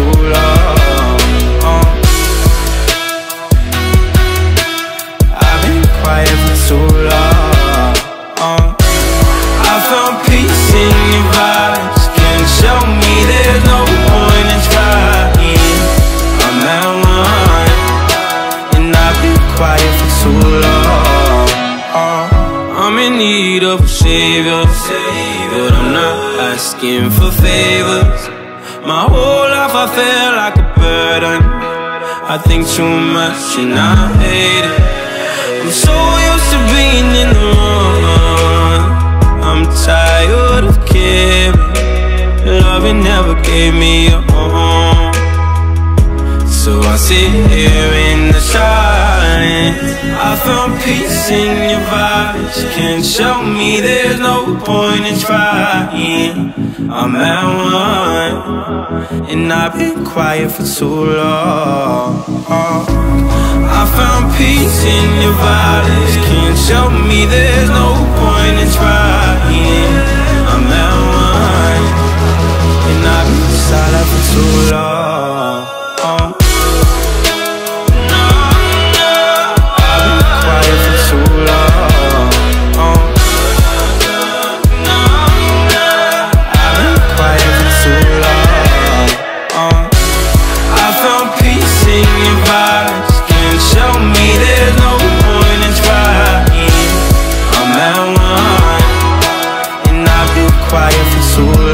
Too long. Uh. I've been quiet for too long. Uh. I found peace in your vibes. Can't show me there's no point in trying. I'm at one, and I've been quiet for too long. Uh. I'm in need of a savior, but I'm not asking for favors. My whole life I feel like a burden. I think too much and I hate it. I'm so used to being in the wrong. I'm tired of caring. Loving never gave me a home. So I sit here in the silence. I found peace in your vibes. Can't show me there's no point in trying. I'm at one, and I've been quiet for too long. I found peace in your vibes. Can't show me there's no soul